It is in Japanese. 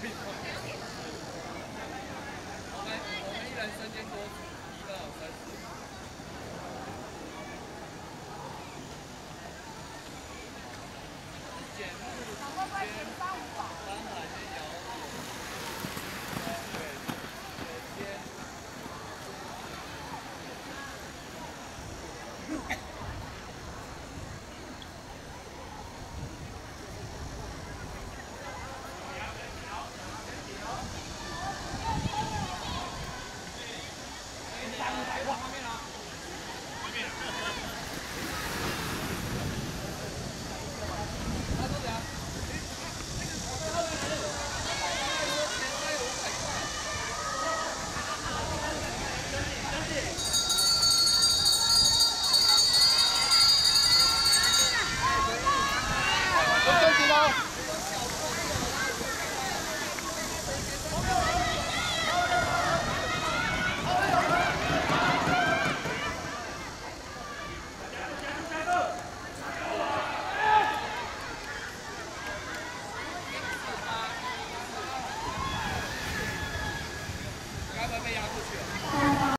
people. Let's go, Tino.